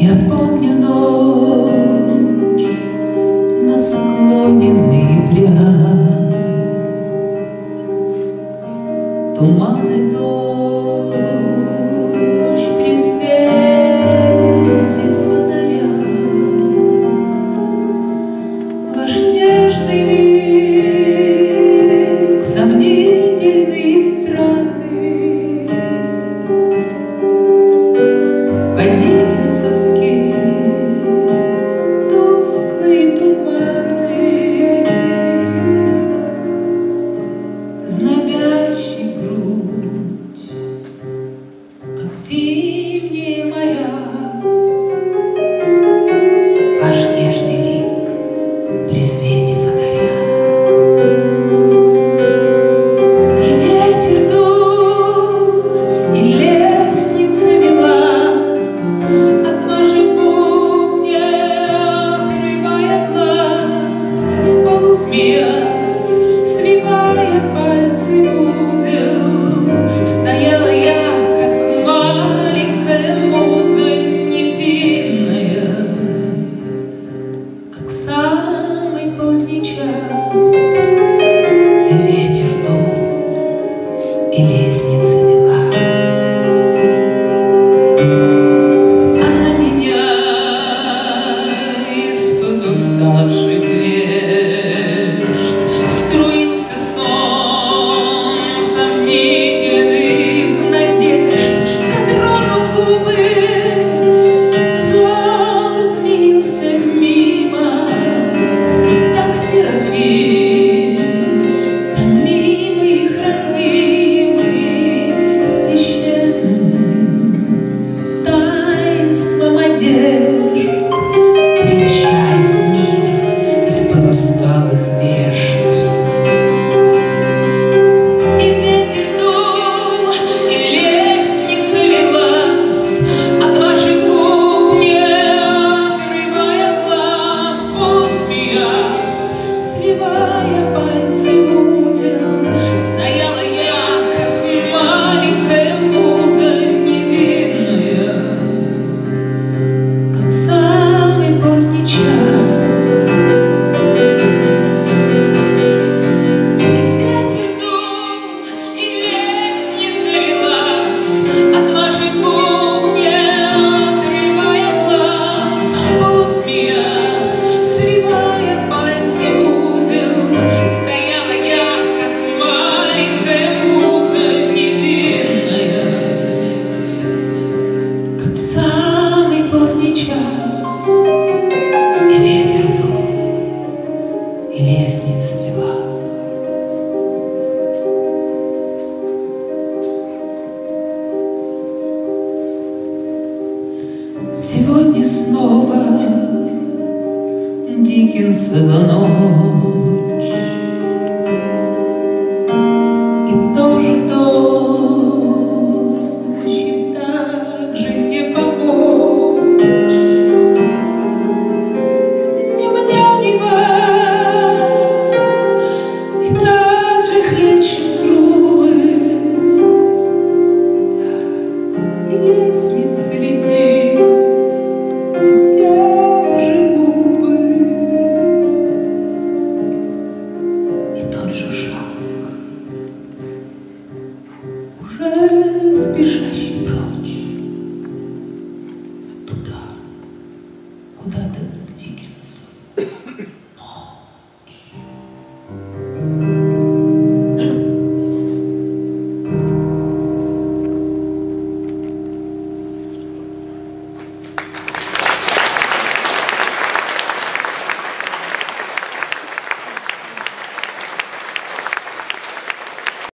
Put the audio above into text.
Я помню ночь на склоне ноября Туман и дождь при свете фонаря. Ваш нежный лик сомнительный и странный. Пойди stars Сегодня снова Диккенсова вновь.